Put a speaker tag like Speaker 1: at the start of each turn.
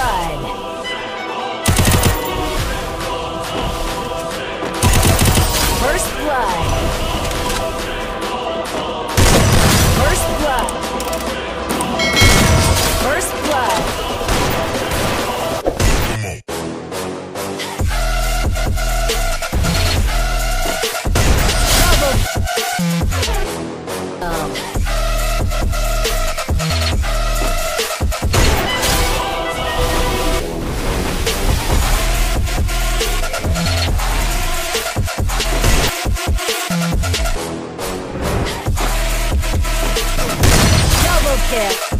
Speaker 1: blood. First blood. Yeah.